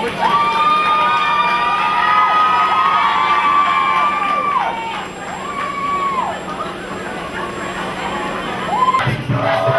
over time. Oh!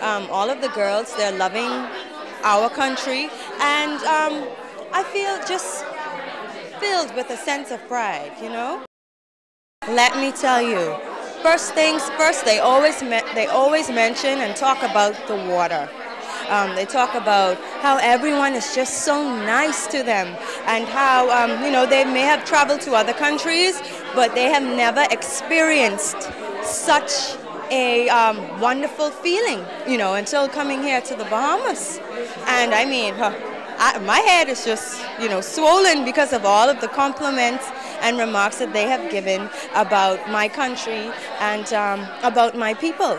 Um, all of the girls, they're loving our country, and um, I feel just filled with a sense of pride, you know? Let me tell you, first things first, they always, they always mention and talk about the water. Um, they talk about how everyone is just so nice to them and how, um, you know, they may have traveled to other countries, but they have never experienced such a um, wonderful feeling, you know, until coming here to the Bahamas. And I mean, huh, I, my head is just, you know, swollen because of all of the compliments and remarks that they have given about my country and um, about my people.